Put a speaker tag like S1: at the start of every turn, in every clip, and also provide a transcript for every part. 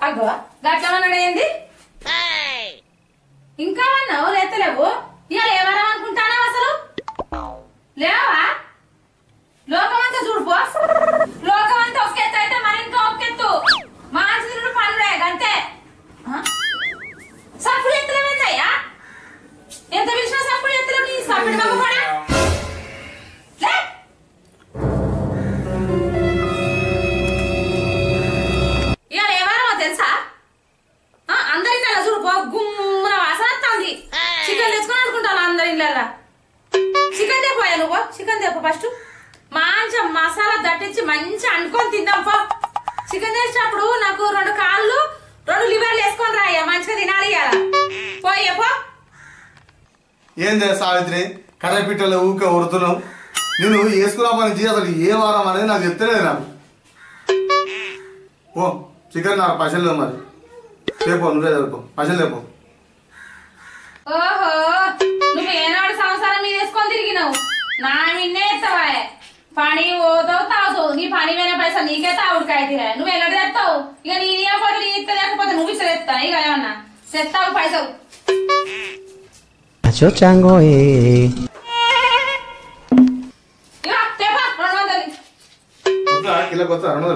S1: అగో గట్లమన్నాడు ఏంది ఇంకా అన్నావు లేతలేవు ఇవాళ ఏమన్నా అనుకుంటానావు అసలు? లేవా? లోకమంతా చూడుపో లోకమంతా ఒక్కెత్తు అయితే మరి ఇంకా ఒక్కెత్తు మాంసి పనులే అంతే సప్పుడు ఎత్తలేవేందయ్యా ఎంత పిలిచినా సప్పుడు ఎత్తలేవు నీ సప్పుడు నువ్వు చికెన్ తెపో ఫస్ట్ మంచిగా మసాలా దట్టించి మంచిగా అనుకొని తిందాం పో. చికెన్ తెచ్చినప్పుడు నాకు రెండు కాళ్ళు రెండు లివర్లు వేసుకొని రాయ్యా మంచిగా తినాలి పోయే పో
S2: ఏందే సావిత్రి? కర్రపిట్టలు ఊకే ఉరుతున్నావు నేను వేసుకున్నా పని చేయ అసలు ఏ వారం అనేది నాకు చెప్తలేదు నాకు ఓ చికెన్ నాకు పైసలు లేవు మరి. రేపో నువ్వే రేపు పైసలు
S1: ఓహో నువ్వు ఏనాడు సంవత్సరం మీద వేసుకొని తిరిగినావు? నా నిన్నే ఎత్తావా పని ఓదో తాగుతావు నీ పని పోయిన పైసలు నీకే తావుడికైతే నువ్వు ఎన్నడు తెస్తావు ఇక నీ పోతే నీ ఇస్తే లేకపోతే నువ్వు ఇస్తే తెస్తా ఇక ఏమన్నా తెస్తావు పైసలు
S3: Nacho chango eh.
S1: ఇక తేపా రెండు వందలు
S2: వద్దా కిలోకి వస్తా రెండు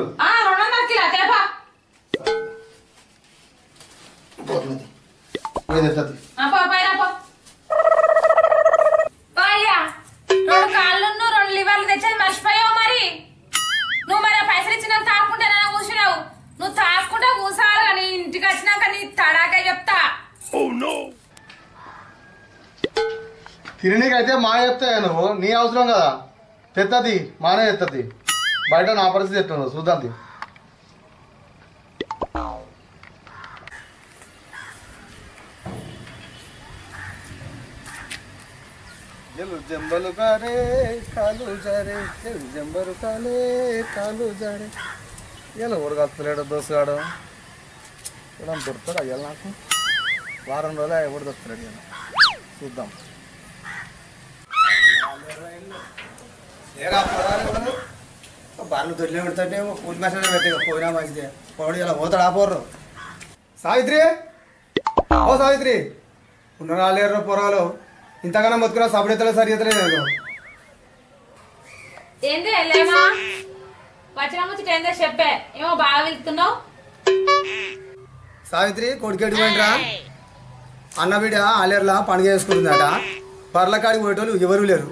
S2: తిననీకైతే మా చెప్తాయా నువ్వు? నీ అవసరం కదా. తెత్తది మానే తెత్తది. బయట నా పరిస్థితి ఎట్లుందో చూద్దాంది తీ. జలు జంబలు కారే కాలు జారే. జలు జంబలు కాలే కాలు జారే. ఇలా ఊరగత్తలేడు దోసగాడు. ఇలా దొరుకుతాడు అయ్యాలి నాకు? వారం రోజులు ఎవడు దొరుకుతాడు చూద్దాం.
S4: బార్లు దొరికిన పెడతాంటే పూజ మసాలా పెట్టి పోయినా మంచిదే. పోవడం ఇలా పోతాడు ఆపోర్రు సావిత్రి? ఓ సావిత్రి ఉన్నారా లేరు పొరాలు ఇంతగానో మొత్తుకున్నా సపడెత్తలే సరి ఎత్తలే నేను
S1: ఏంది లేమా వచ్చిన ముచ్చట ఏందో చెప్పే. ఏమో బాగా వెళ్తున్నావు?
S4: సావిత్రి కొడుకేటి పోయినరా అన్న బిడ్డ ఆలేరులా పండుగ చేసుకుంటుందట. పర్ల కాడికి పోయేటోళ్ళు ఎవరు లేరు.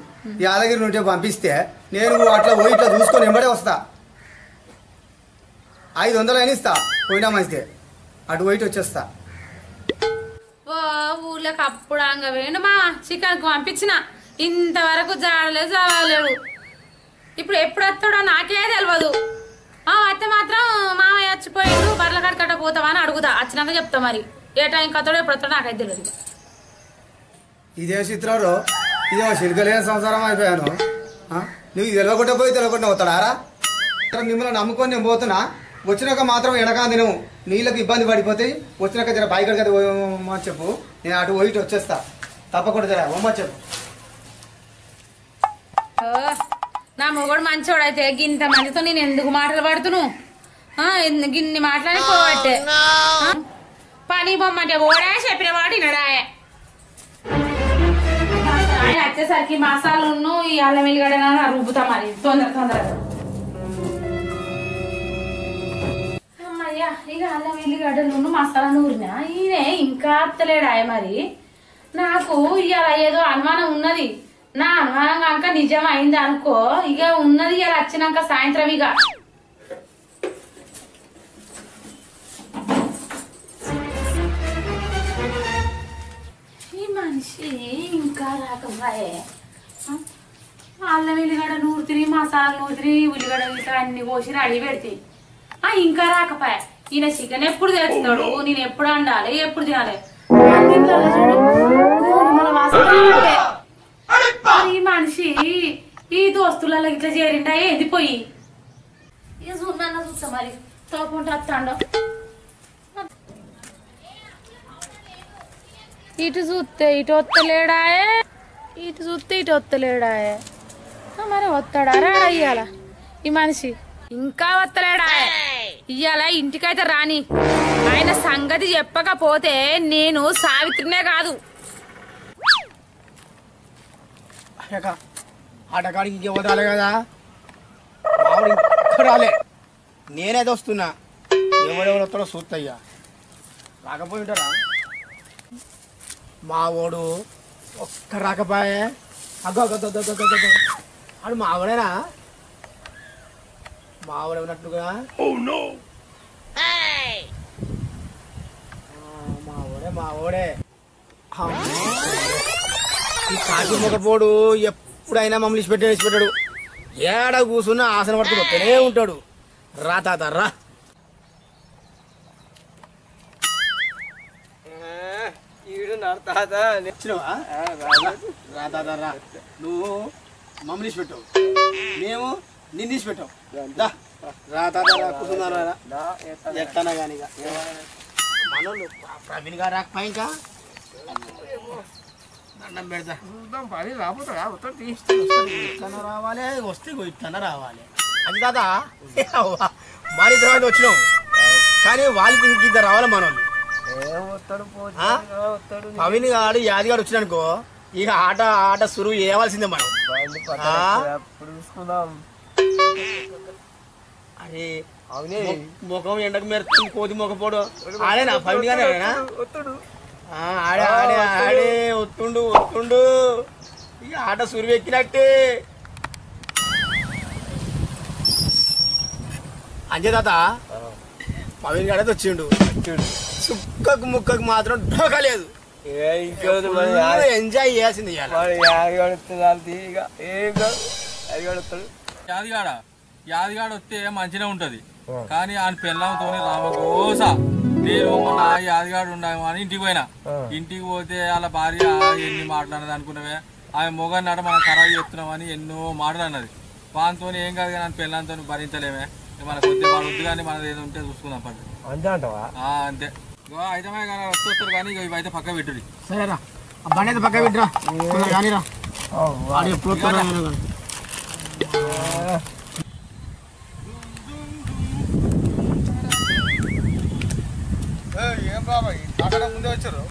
S4: యాదగిరి నుండి పంపిస్తే నేను అట్లా పోయి ఇట్లా చూసుకొని వెంబడే వస్తా. ఐదు వందలు అయినా ఇస్తా పోయినా మంచిదే. అటు పోయి వచ్చేస్తా.
S1: ఓ ఊర్లోకి అప్పుడు అంగ వేణుమా చికెన్ పంపించిన. ఇంతవరకు జాడలేదు జాడలేడు ఇప్పుడు ఎప్పుడు వస్తాడో నాకే తెలియదు ఆ అత్తే మాత్రం మామయ్య చచ్చిపోయిండు బర్ల కడకట్ట పోతావా అని అడుగుతా వచ్చినాక చెప్తా మరి. ఏ టైం కత్తాడో ఎప్పుడు వస్తాడో నాకైతే తెలియదు
S4: ఇదే చిత్రంలో. ఇదే శిల్కలేని సంసారం అయిపోయాను. ఆ? నువ్వు ఇది తెలియకుండా పోయి తెలియకుండా పోతాడారా మిమ్మల్ని నమ్ముకొని నేను పోతున్నా. వచ్చినాక మాత్రం వెనకా నేను నీళ్ళకి ఇబ్బంది పడిపోతాయి వచ్చినాక జర బైక్ కదా ఓమా చెప్పు. నేను అటు పోయి వచ్చేస్తా. తప్పకుండా జర ఓమా చెప్పు.
S1: నా మొగడు మంచోడు అయితే గింత మందితో నేను ఎందుకు మాటలు పడుతును? గిన్ని మాటలని పోవట్టే? పని బొమ్మంటే ఓడా చెప్పిన వాడు వినడాయే. ఆయన వచ్చేసరికి మసాలాను ఈ అల్లం వెల్లిగడ్డ రుబ్బుతా మరి. తొందర తొందరగా అమ్మయ్యా ఇక అల్లం వెల్లిగడ్డలు మసాలా నూరినా ఈయనే ఇంకా అత్తలేడాయ మరి? నాకు ఇవాళ ఏదో అనుమానం ఉన్నది. నా అనుమానం కనుక నిజం అయింది అనుకో ఇక ఉన్నది ఇలా వచ్చినాక సాయంత్రం ఇక. మనిషి ఇంకా రాకపోయే? అల్లం ఉల్లిగడ్డ నూరుతిని మసాలా నూరుతిని ఉల్లిగడ్డ ఇట్లా అన్ని కోసి రెడీ పెడితే. ఆ ఇంకా రాకపోయా. ఈయన చికెన్ ఎప్పుడు తెస్తాడు? నేను ఎప్పుడు వండాలి? ఎప్పుడు తినాలి? ఈ మనిషి ఈ దోస్తులలో ఇట్లా చేరిండా? ఏది పోయి? ఇక చూడమన్నా చూస్తా మరి. తోపుంటే వస్తాడో. ఇటు చూస్తే ఇటు వస్తలేడాయే ఇటు చూస్తే ఇటు వస్తలేడాయే మరి వస్తాడా రాడయ్యాల ఈ మనిషి ఇంకా వస్తలేడాయే ఇయ్యాల ఇంటికైతే రాని ఆయన సంగతి చెప్పకపోతే నేను సావిత్రినే కాదు
S5: అయ్యాక ఆటకాడికి వదరాలి కదా రాలే నేనైతే వస్తున్నా ఎవరెవరు వస్తాడో చూస్తయ్యా రాకపోయి ఉంటారా మా వాడు ఒక్క రాకపోయే. అగ్గో. ఆడు మావడేనా? మావడే ఉన్నట్టుగా మావడే మావడే. ఈ కాకి మొగపోడు ఎప్పుడైనా మమ్మల్ని ఇచ్చిపెట్టాడు ఇచ్చిపెట్టాడు ఏడ కూర్చున్నా ఆసన పడుతుంది వస్తూనే ఉంటాడు. రా తాత రా. వచ్చినావా? రా తాత రా. నువ్వు మమ్మల్ని ఇచ్చిపెట్టావు. మేము నిన్ను ఇచ్చిపెట్టావు దా రా తాత రా కూర్చున్నారా కానీ మనోళ్ళు ప్రవీణ్ గారు రాకపోయి ఇంకా? దండం పెడతా.
S6: చూద్దాం పని తీసి
S5: ఇట్లన రావాలి? వస్తే ఇగో ఇట్లన రావాలి. అది దాదా మరి తర్వాత వచ్చినాం. కానీ వాళ్ళకి ఇంక ఇద్దరు రావాలి మనం పవిన్ గాడు యాదిగాడు వచ్చినానుకో ఇక ఆట ఆట సురువు చేయవలసిందే మనం. అరే
S6: అవునే.
S5: ముఖం ఎండకు మెరుతుంది కోతి మొకపోడు ఆడేనా? పవిన్ గారు ఆడేనా? ఆడే ఆడే ఆడే ఒత్తుండు ఒత్తుండు. ఇక ఆట సురువు ఎక్కినట్టే. అంజే తాత పవిన్ గాడైతే వచ్చిండు. సుక్కకు ముక్కకు మాత్రం ఢోకా లేదు.
S6: ఏ ఇంకోది మరి?
S5: ఫుల్ ఎంజాయ్ చేయాల్సింది
S7: యాదిగాడ యాదిగాడ వస్తే మంచిగా ఉంటది. కానీ ఆయన పెళ్ళంతో రామకోస నేను మొన్న యాదిగాడు ఉండాము అని ఇంటికి పోయినా. ఇంటికి పోతే వాళ్ళ భార్య ఎన్ని మాట్లాడదు అనుకున్నవే. ఆమె మొగన్నాడు మనం ఖరాబ్ చేస్తున్నామని ఎన్నో మాటలు అన్నది. వానితో ఏం కాదు కానీ పెళ్ళంతో భరించలేమే. వద్దే వాడు వద్దు కానీ మనది ఏదో ఉంటే చూసుకుందాం పట్టు
S6: అంతే అంటావా?
S7: ఆ, అంతే. ఇగో ఐటమే కానీ వస్తారు కానీ ఇక ఇవైతే పక్క పెట్టుడి
S5: సరేరా. ఆ బండి అయితే పక్క పెట్టరా. కానీరా వాడు ఎప్పుడు వస్తాడో ఏమో కానీ.
S2: ఏం బాబాయ్? అక్కడ ముందే వచ్చారు?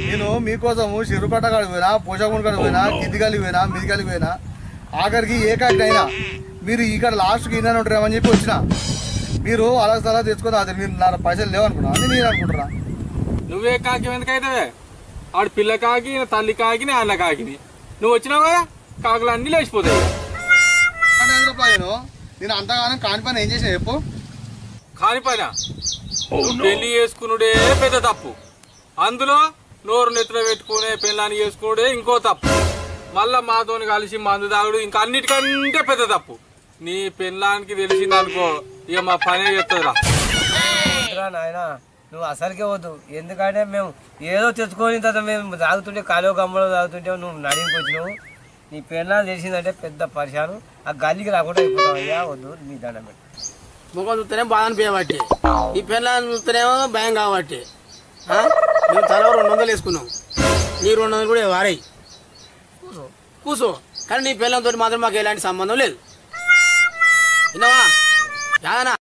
S2: నేను మీకోసము చెరుపట్ట కాడికి పోయినా పోషాకుని కాడికి పోయినా కిందికాలికి పోయినా మీదికాలికి పోయినా ఆఖరికి ఏ అయినా మీరు ఇక్కడ లాస్ట్కి ఇన్న ఉంటారేమని చెప్పి వచ్చిన. మీరు అలా సలహా తెచ్చుకొని అది మీరు నా పైసలు లేవనుకున్నా అని నేను అనుకుంటున్నా.
S7: నువ్వే కాకి ఎందుకైతే ఆడు పిల్ల కాకి నా తల్లి కాకిని అన్న కాకిని నువ్వు వచ్చినావు కదా కాకులు అన్నీ లేచిపోతాయి.
S2: రూపాయలు నేను అంతగానం కాని పని ఏం చేసిన చెప్పు.
S7: కాని పైన? పెళ్ళి చేసుకునుడే పెద్ద తప్పు. అందులో నోరు నెత్తిలో పెట్టుకునే పెళ్ళాన్ని చేసుకునుడే ఇంకో తప్పు. మళ్ళా మాతోని కలిసి మందు తాగుడు ఇంకా అన్నిటికంటే పెద్ద తప్పు. నీ పెళ్ళానికి తెలిసింది అనుకో ఇక మా పనే చెప్తుందిరా
S6: నాయన నువ్వు అసలుకే వద్దు. ఎందుకంటే మేము ఏదో తెచ్చుకొని తర్వాత మేము తాగుతుంటే కాలువ గమ్మలో తాగుతుంటే నువ్వు నడికి వచ్చినావు. నీ పెళ్ళాలు తెలిసిందంటే పెద్ద పరిశాను. ఆ గల్లీకి రాకుండా అయిపోతావు అయ్యా వద్దు నీ దండం పెట్టి.
S5: ముఖం చూస్తేనే బాధ అనిపించబట్టి ఈ పిల్లల్ని చూస్తేనేమో భయం కాబట్టి ఆ? మేము తల రెండు వందలు వేసుకున్నాం. నీ రెండు వందలు కూడా వారాయి కూసో. కూసో. కానీ నీ పిల్లలతో మాత్రం మాకు ఎలాంటి సంబంధం లేదు. విన్నావా? ராதனா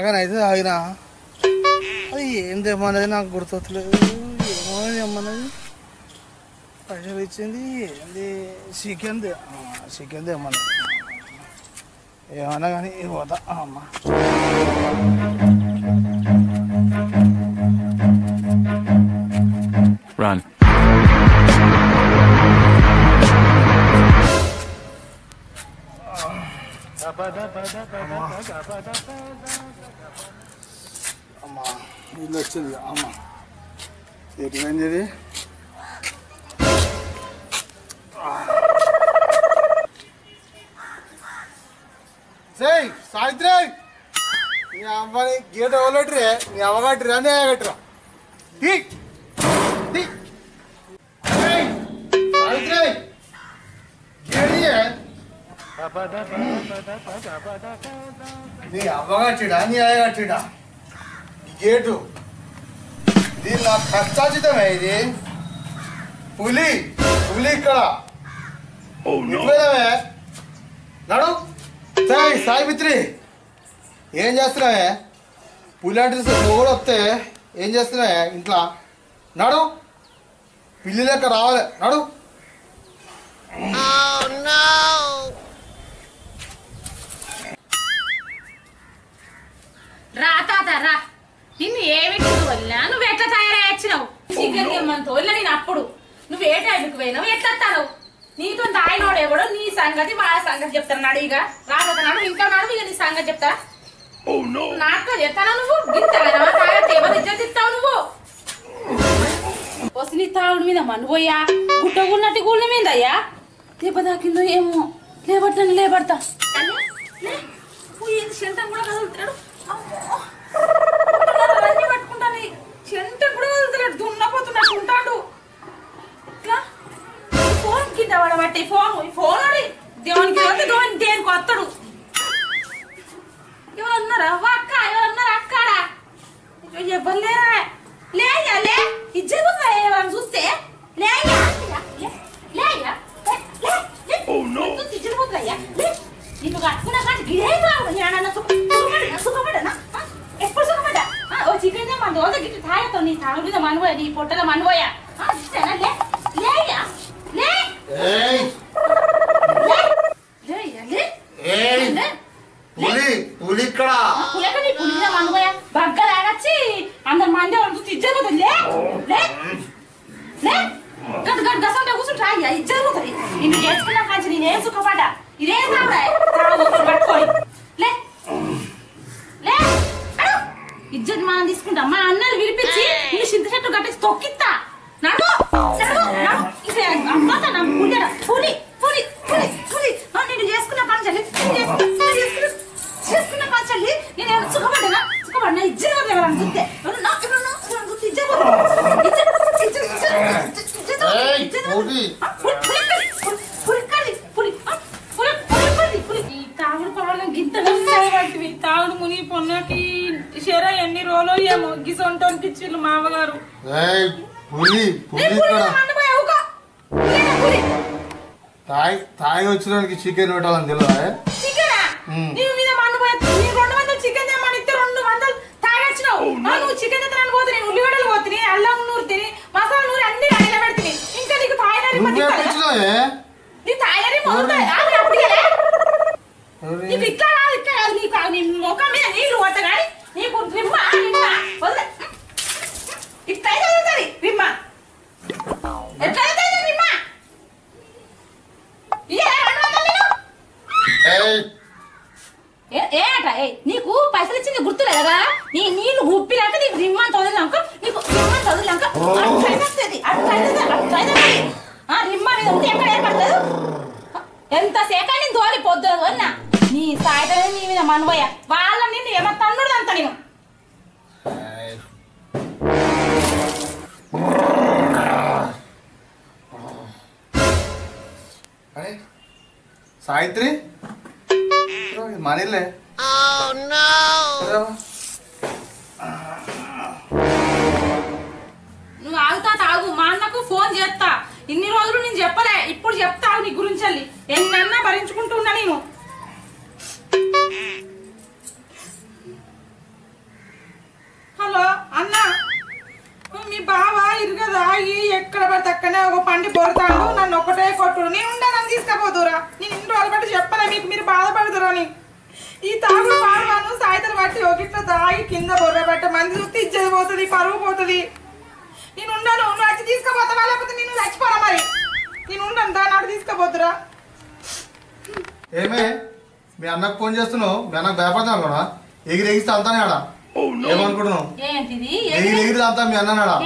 S2: తాగనైతే తాగినా. అది ఏం తెమ్మన్నది నాకు గుర్తొత్తలేదు ఏమో తెమ్మన్నది పైసలు ఇచ్చింది. ఏంది? చికెన్ చికెన్ తెమ్మన్నది ఏమన్నా కానీ పోతా. అమ్మ.
S8: Run.
S2: అమ్మా ఇల్లు వచ్చింది అమ్మ ఎటువైంది ఇది సేయ్ సావిత్రి నీ అమ్మాయి గేట్ ఎవరట్రే నీ అమ్మగట్టిరా నీ అయ్యగట్టిరా తీ తీ ఏయ్, సావిత్రి గేట్ తీయే. నీ అవ్వగట్టిడా నీ అయ్యగట్టిడా గేటు ఇది నా కష్టాచితమే ఇది పులి పులి ఇక్కడ ఇటువైనవే నడు సాయి సాయిమిత్రి ఏం చేస్తున్నావే పులి అంటే మొగుడు వస్తే ఏం చేస్తున్నావే ఇంట్లో నడు పిల్లి లెక్క రావాలి నడు
S1: రా తాత రా నిన్ను ఏమి నువ్వు ఎట్లా తయారయ్యొచ్చినావు చికెన్ తెమ్మంతో ఇలా నేను అప్పుడు. నువ్వు ఏ టైంకి పోయినావు ఎట్లా నీతో తాయినోడు ఎవడో నీ సంగతి వాళ్ళ సంగతి చెప్తాను నాడు ఇక. రాబోతున్నాడు ఇంకా నాడు ఇక నీ సంగతి చెప్తా. నాకు చెప్తానా నువ్వు? గింతగా తాగతే ఎవరు ఇజ్జత్ ఇస్తావు నువ్వు? వసి నీ తాగుడు మీద మనుపోయా గుట్టగున్నట్టు గుళ్ళ మీద అయ్యా తాకిందో ఏమో. లేబట్టని లేబడతా కూడా కదులుతాడు అమ్మో. అన్నీ పట్టుకుంటాను సెంటర్ కూడా కదులుతాడు దున్నపోతున్నట్టు ఉంటాడు ఇట్లా ఫోన్ కింద పడబట్టి ఫోన్ ఫోన్ అడి దేవునికి వస్తే దేవుని దేనికి వస్తాడు. Jéssica Navadini, Enzo Cavadini. తాయినరి
S2: నువ్వే పిచ్చినావే
S1: నీ తాయినరి మొదలుతాయి అప్పుడు ఇయ్యలే?
S2: ఎవరి?
S1: నీకు ఇట్లా కాదు ఇట్లా కాదు. నీకు నీ ముఖం మీద నీళ్ళు కొట్టగాని నీకు రిమ్మ వదిలే. ఇట్లా వదులుతుంది రిమ్మ ఎట్లా నేను
S2: ఏయ్.
S1: ఏ అట ఏ నీకు పైసలు ఇచ్చింది గుర్తులేదా నీ నీళ్ళు ఉప్పినాక నీకు రిమ్మాన్ తొదిలాక నీకు రిమ్మాన్ అట్లయితే అట్లయితే ఆ రిమ్మా మీద ఉంటే ఎక్కడ ఏర్పడుతుంది ఎంత సేకా నేను తోలి పొద్దు అన్న. నీ సాయితనే నీ మీద మనబోయ వాళ్ళ నిన్ను ఏమో తన్నుడు అంత నేను.
S2: సాయిత్రి మనీలే బ్రో,
S1: నువ్వు ఆగుతా తాగు. మా అన్నకు ఫోన్ చేస్తా. ఇన్ని రోజులు నేను చెప్పలే. ఇప్పుడు చెప్తావు నీ గురించి వెళ్ళి ఎన్నన్నా భరించుకుంటున్నా నేను. హలో అన్న. మీ బావ ఇరుగదా? ఆగి ఎక్కడ పడితే అక్కడనే ఒక పండి పొడతాడు నన్ను ఒకటే కొట్టుడు. నేను ఉండే నన్ను తీసుకపోదురా నేను ఇన్ని రోజులు బట్టి చెప్పలే మీకు మీరు బాధపడదురా అని
S8: ఇట్లా తాగి కింద బొర్రబట్ట మంది చూస్తే ఇచ్చేది పోతుంది పరువు పోతుంది. నేను ఉండను నువ్వు వచ్చి తీసుకుపోతావా లేకపోతే నేను చచ్చిపోరా మరి? నేను ఉండను దాని అటు తీసుకుపోతురా.
S2: ఏమే మీ అన్నకు ఫోన్ చేస్తున్నావు మీ అన్నకు భయపడతాను కూడా ఎగిరి ఎగిస్తే అంతానే ఆడ. ఏమనుకుంటున్నావు?
S1: ఏంటిది?
S2: ఎగిరి ఎగిరి అంతా మీ అన్నాడా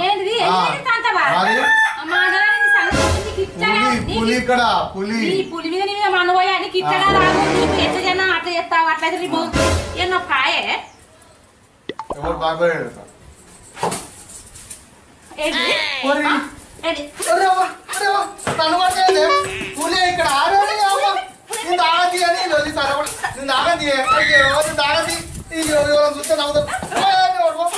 S2: పులి
S1: నీకు-
S2: పులి ఇక్కడ పులి
S1: నీ పులి మీద నీ మీద మనబోయా నీకు ఇచ్చడా రాదు నీకు ఎట్లా చేయనా అట్లా చేస్తావు అట్లా అయితే నీకు ఎన్నో కాయే
S2: ఎవరు భయపడాడు
S1: ఏంటిది
S2: ఒరేయ్.
S1: ఆ? ఏంటి?
S2: ఒరే అవ్వ, ఒరే అవ్వ, నన్ను పట్టేయండి. పులి ఇక్కడ ఆడేది అవ్వ. నిన్ను ఆగండి అని లొల్లి సరపడి. నిన్ను ఆగండి. అయ్యో, నిన్ను ఆగండి. అయ్యో, ఎవరో చూస్తే నవ్వుతారు. ఏ, నోడు, నోడు.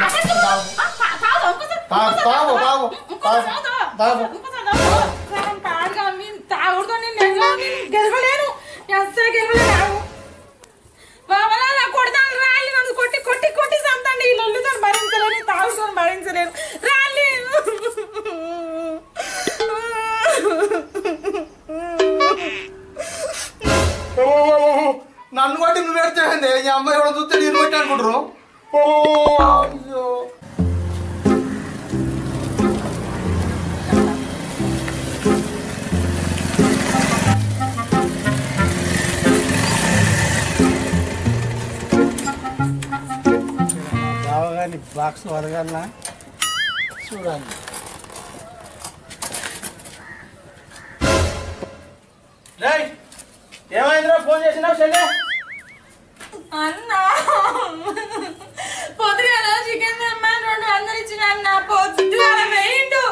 S2: అరే రా. నోడు, తాగు.
S8: సగం తాడుగా మీ తాగుడుతో నేను గెలవలేను అస్సలు గెలవలేను బాబలా నా కొడతాను రాళ్ళు నన్ను కొట్టి కొట్టి కొట్టి చంపండి ఈ లొల్లుతో భరించలేను తాగుతో భరించలేను రాళ్ళు.
S2: నన్ను బట్టి నువ్వు ఏడ్చేయండి ఈ అమ్మాయి ఎవడో చూస్తే నేను బట్టి అనుకుంటారు
S3: వరగల్లా చూడాలి. ఏమైందిరా ఫోన్ చేసినావు చెల్లె?
S8: అన్నా పొద్దుగాల చికెన్ తెమ్మని రెండు వందలు ఇచ్చిన అన్న పొద్దుగాల వేయిండు.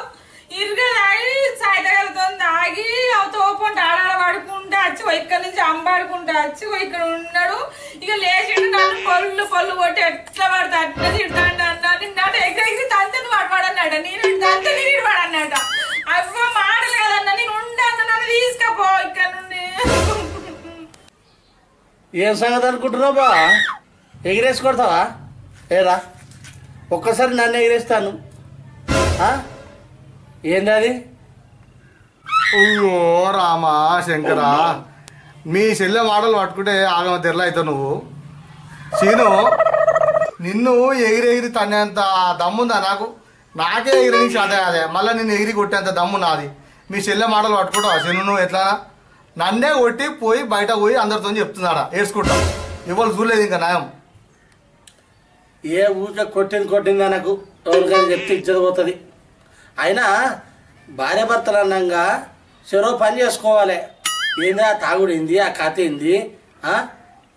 S8: ఇరుగా తాగి సాయితగలతో తాగి ఆ తోపుంటే ఆడాడ పడుకుంటా వచ్చి ఇక్కడ నుంచి అంబాడుకుంటా వచ్చి ఇక్కడ ఉన్నాడు. ఇక లేచిండు నన్ను పళ్ళు పళ్ళు కొట్టి ఎట్లా పడితే అట్లా తిడతాడు. నిన్నట నేను తంతే అవ్వ కదన్న నేను ఉండన్న నన్ను తీసుకపో ఇక్కడ నుండి.
S3: ఏం సంగతి అనుకుంటున్నావు బా? ఎగిరేసి కొడతావా? ఏరా? ఒక్కసారి నన్ను ఎగిరేస్తాను. ఆ? ఏంది అది?
S2: అయ్యో రామా శంకరా. మీ చెల్లె మాటలు పట్టుకుంటే ఆగమ తెరలు అవుతావు నువ్వు? సీను నిన్ను ఎగిరి ఎగిరి తన్నేంత దమ్ముందా నాకు? నాకే ఎగిరి నుంచి అదే అదే మళ్ళీ నిన్ను ఎగిరి కొట్టేంత దమ్ము నాది. మీ చెల్లె మాటలు పట్టుకుంటావు చెల్లు నువ్వు ఎట్లా? నన్నే కొట్టి పోయి బయట పోయి అందరితో చెప్తున్నాడా. ఏడ్చుకుంటా. ఇవాళ చూడలేదు ఇంకా నయం.
S3: ఏ ఊరికే కొట్టింది కొట్టిందా నాకు? ఎవరికైనా చెప్తే ఇచ్చేది పోతుంది. అయినా భార్య భర్తలు అన్నంగా చెరో పని చేసుకోవాలి. ఏంది? ఆ తాగుడు ఏంది? ఆ కథ ఏంది? ఆ?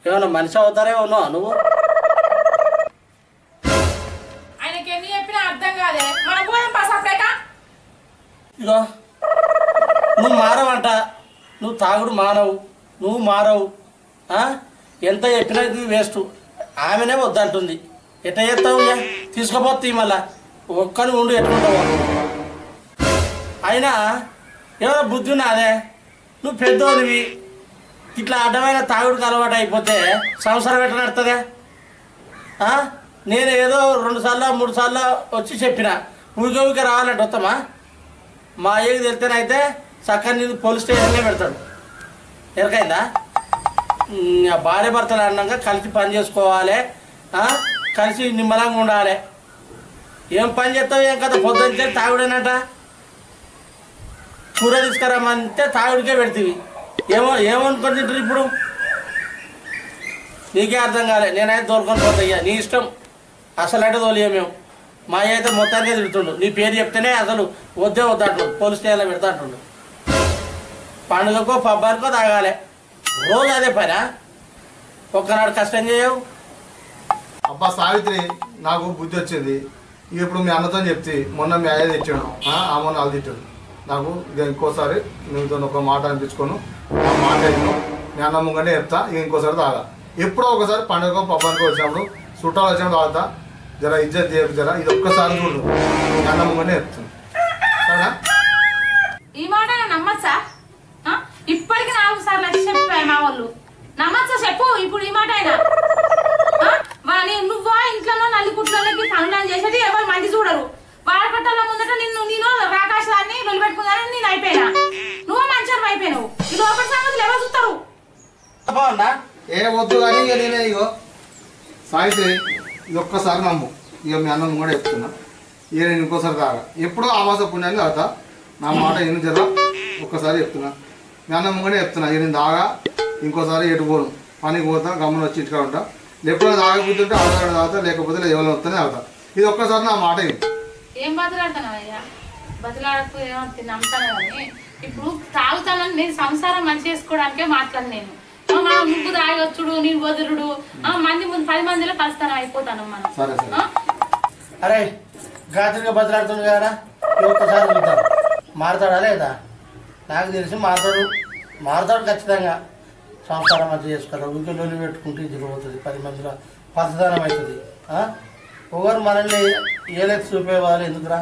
S3: ఏమన్నా మనిషి అవుతారేమో నువ్వు? ఇగో నువ్వు మారవంట. నువ్వు తాగుడు మానవు. నువ్వు మారవు. ఎంత చెప్పినా వేస్ట్. ఆమెనే వద్దంటుంది. ఎట్లా చేస్తావు తీసుకుపోతుంది మళ్ళా. ఒక్కని ఉండు ఎట్లుంటావు అయినా ఎవరో బుద్ధి ఉన్నదే నువ్వు పెద్దోనివి. ఇట్లా అడ్డమైన తాగుడికి అలవాటు అయిపోతే సంవత్సరం ఎట్లా నడుతుందే? నేను ఏదో రెండు సార్లు మూడు సార్లు వచ్చి చెప్పిన. ఊరికే ఊరికే రావాలంటే వస్తామా మా అయ్యకి తెలితేనైతే చక్కగా నేను పోలీస్ స్టేషన్లో పెడతాడు. ఎరకైందా? భార్య భర్తలు అన్నాక కలిసి పని చేసుకోవాలి కలిసి నిమ్మలంగా ఉండాలి. ఏం పని చేస్తావు? ఏం కదా పొద్దుంటే తాగుడేనట. కూర తీసుకురామంటే తాగుడికే పెడతీవి. ఏమో ఏమనుకొని తింటారు ఇప్పుడు? నీకే అర్థం కాలే. నేనైతే తోలుకొని పోతాయ్యా నీ ఇష్టం. అసలు అంటే తోలియా మేము? మా అయితే మొత్తానికే తిడుతుండు. నీ పేరు చెప్తేనే అసలు వద్దే వద్దంటు పోలీస్ స్టేషన్లో పెడతా అంటుండు. పండుగకో పబ్బానికో తాగాలి. రోజు అదే పనా ఒక్కనాడు కష్టం చేయవు.
S2: అబ్బా సావిత్రి నాకు బుద్ధి వచ్చింది. ఇప్పుడు మీ అన్నతో చెప్తే మొన్న మీ అయ్య తెచ్చాడు ఆ ఆ మొన్న వాళ్ళు తిట్టాడు. నాకు ఇక ఇంకోసారి మీతో ఒక మాట అనిపించుకోను. ఆ మాట మీ అన్న ముంగనే చెప్తా ఇంకోసారి తాగా. ఎప్పుడో ఒకసారి పండుగ పబ్బానికి వచ్చినప్పుడు చుట్టాలు వచ్చినప్పుడు తాగుతా. జర ఇజ్జత్ చేయకు జర ఇది ఒక్కసారి చూడు. మీ అన్న ముంగనే చెప్తాను సరేనా?
S1: ఈ మాట నమ్మచ్చా? ఇప్పటికి నాలుగు సార్లు వచ్చి చెప్పాయి మా వాళ్ళు. నమ్మచ్చా చెప్పు ఇప్పుడు ఈ మాట అయినా. ఆ? వాని నువ్వా ఇంట్లోనో నల్లికుట్లకి పనులు చేసేది ఎవరు మంది చూడరు. వాడకట్టల ముందట నిన్ను నేను రాకాశాన్ని నిలబెట్టుకున్నానని నేను అయిపోయినా. నువ్వు మంచం అయిపోయినావు. ఈ లోపల సంగతులు ఎవరు చూస్తారు?
S2: ఏ వద్దు కానీ ఇక నేనే ఇగో. సాయిత్రి ఇది ఒక్కసారి నమ్ము. ఇక మీ అన్నం కూడా చెప్తున్నా. ఇక నేను ఇంకోసారి తాగా ఎప్పుడో ఆవాస పుణ్యాన్ని తాగుతా నా మాట ఎన్ని జర. ఒక్కసారి చెప్తున్నా. మీ అన్నం కూడా చెప్తున్నా. ఇక నేను తాగా. ఇంకోసారి ఎటు పోను. పనికి పోతా. గమ్మున వచ్చి ఇంటికా ఉంటా. ఎప్పుడైనా తాగకపోతే ఉంటే తాగుతా. లేకపోతే ఎవరు వస్తేనే తాగుతా. ఇది ఒక్కసారి నా మాట ఇది
S1: ఏం బతులాడుతున్నావు ఇప్పుడు తాగుతానని నేను సంసారం మంచి చేసుకోవడానికే మాట్లాడు నేను. ఆ, మనం ముగ్గు తాగొచ్చుడు నేను వదులుడు. ఆ, మంది ముందు పది మందిలో కలుస్తాను అయిపోతాను మనం
S2: సరే సరే.
S1: ఆ?
S3: అరే గాత్రిగా బదిలాడుతుంది కదా? ఒక్కసారి చూద్దాం. మారతాడా లేదా? నాకు తెలిసి మారతాడు. మారతాడు ఖచ్చితంగా. సంసారం మంచిగా చేసుకోవాలి. ఊరికే లొల్లి పెట్టుకుంటే ఇది పోతుంది. పది మందిలో పచ్చదనం అవుతుంది. ఆ? ఒకరు మనల్ని ఏలెత్తి చూపేవాళ్ళు ఎందుకురా?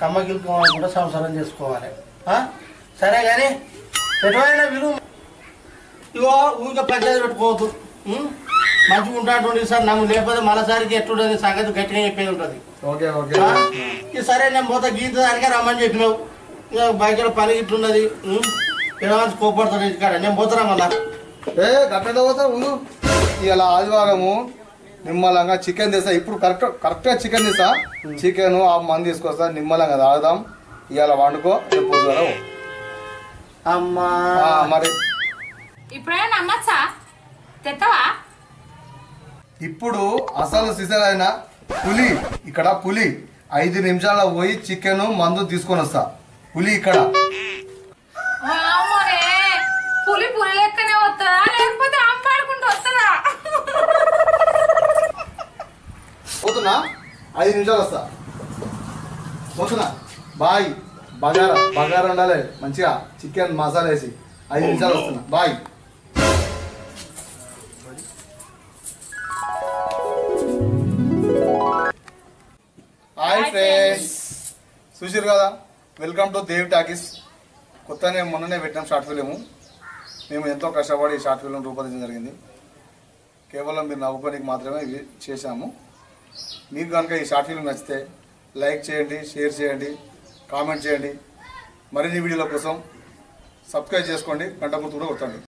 S3: కమ్మగిలుకోవాలి కూడా సంసారం చేసుకోవాలి. ఆ? సరే కానీ ఎటువైనా విలువ ఇగో ఊరికే పంచాయతీ పెట్టుకోవద్దు? మంచిగా ఉంటాడు సార్ నమ్ము లేకపోతే మరోసారికి ఎట్లుంటుంది? సంగతి గట్టిగా చెప్పేది ఉంటుంది.
S2: Okay okay.
S3: సరే నేను పోతా గీత దానికే రమ్మని చెప్పినావు. ఇక బయట పని ఇట్లున్నది పిల్లవాళ్ళు కోపడతాడు ఇంటికాడ. నేను పోతారా మళ్ళా?
S2: ఏ గట్ట పోతా ఉండు. ఇలా ఆదివారము నిమ్మలంగా చికెన్ తెస్తా. ఇప్పుడు కరెక్ట్ కరెక్ట్గా చికెన్ తెస్తా. చికెన్ ఆ మంది తీసుకొస్తా నిమ్మలంగా తాగుదాం. ఇవాళ వండుకో రేపు.
S3: అమ్మా.
S2: మరి.
S1: ఇప్పుడైనా నమ్మచ్చా? తెత్తవా?
S2: ఇప్పుడు అసలు సిసలైన పులి ఇక్కడ పులి. ఐదు నిమిషాల పోయి చికెన్ మందు తీసుకొని వస్తా. పులి ఇక్కడ.
S1: పులి పులి లెక్కనే వస్తుందా లేకపోతే అంపాడుకుంటూ వస్తుందా
S2: పోతున్నా? ఐదు నిమిషాలు వస్తా. పోతున్నా. బాయ్. బగారా. బగారా ఉండాలి. మంచిగా చికెన్ మసాలా వేసి. ఐదు నిమిషాలు వస్తున్నా. బాయ్. చూసారు కదా? వెల్కమ్ టు దేవ్ టాకీస్ కొత్తనే మొన్ననే పెట్టినాం షార్ట్ ఫిలిము. మేము ఎంతో కష్టపడి షార్ట్ ఫిలిం రూపొందించడం జరిగింది. కేవలం మీరు నవ్వుకోనికి మాత్రమే చేశాము. మీకు కనుక ఈ షార్ట్ ఫిల్మ్ నచ్చితే లైక్ చేయండి షేర్ చేయండి కామెంట్ చేయండి. మరిన్ని వీడియోల కోసం సబ్స్క్రైబ్ చేసుకోండి గంట గుర్తు కూడా కొట్టండి.